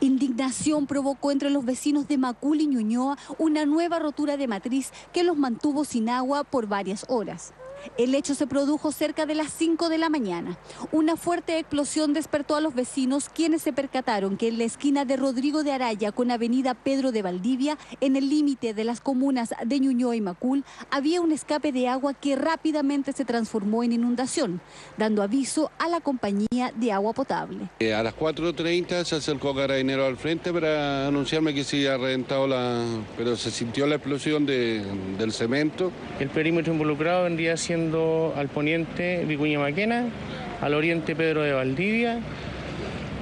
Indignación provocó entre los vecinos de Macul y Ñuñoa una nueva rotura de matriz que los mantuvo sin agua por varias horas. El hecho se produjo cerca de las 5 de la mañana. Una fuerte explosión despertó a los vecinos quienes se percataron que en la esquina de Rodrigo de Araya con Avenida Pedro de Valdivia, en el límite de las comunas de Ñuñoa y Macul, había un escape de agua que rápidamente se transformó en inundación, dando aviso a la compañía de agua potable. Eh, a las 4.30 se acercó Carabinero al frente para anunciarme que se había reventado la... pero se sintió la explosión del cemento. El perímetro involucrado vendría siendo al poniente Vicuña Maquena, al oriente Pedro de Valdivia,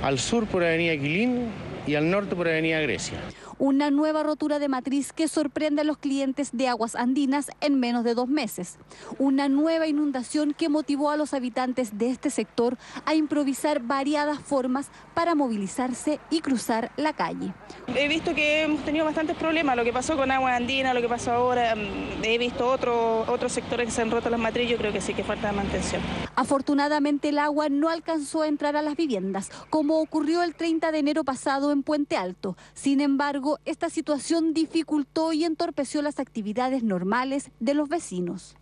al sur por Avenida Quilín y al norte por Avenida Grecia una nueva rotura de matriz que sorprende a los clientes de aguas andinas en menos de dos meses. Una nueva inundación que motivó a los habitantes de este sector a improvisar variadas formas para movilizarse y cruzar la calle. He visto que hemos tenido bastantes problemas, lo que pasó con aguas andinas, lo que pasó ahora, mm, he visto otros sectores que se han roto las matriz, yo creo que sí que falta de mantención. Afortunadamente el agua no alcanzó a entrar a las viviendas, como ocurrió el 30 de enero pasado en Puente Alto. Sin embargo, esta situación dificultó y entorpeció las actividades normales de los vecinos.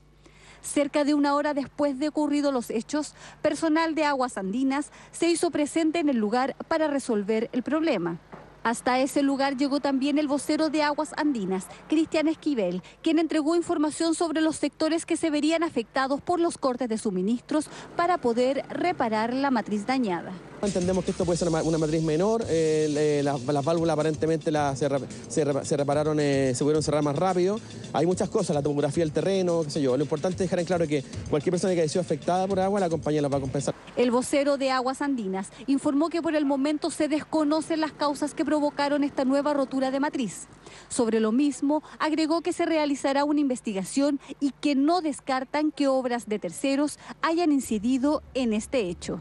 Cerca de una hora después de ocurridos los hechos, personal de Aguas Andinas se hizo presente en el lugar para resolver el problema. Hasta ese lugar llegó también el vocero de Aguas Andinas, Cristian Esquivel, quien entregó información sobre los sectores que se verían afectados por los cortes de suministros para poder reparar la matriz dañada. Entendemos que esto puede ser una matriz menor, eh, las, válvulas aparentemente se, repararon, eh, se pudieron cerrar más rápido. Hay muchas cosas, la topografía del terreno, qué sé yo. Lo importante es dejar en claro que cualquier persona que haya sido afectada por agua, la compañía la va a compensar. El vocero de Aguas Andinas informó que por el momento se desconocen las causas que provocaron esta nueva rotura de matriz. Sobre lo mismo, agregó que se realizará una investigación y que no descartan que obras de terceros hayan incidido en este hecho.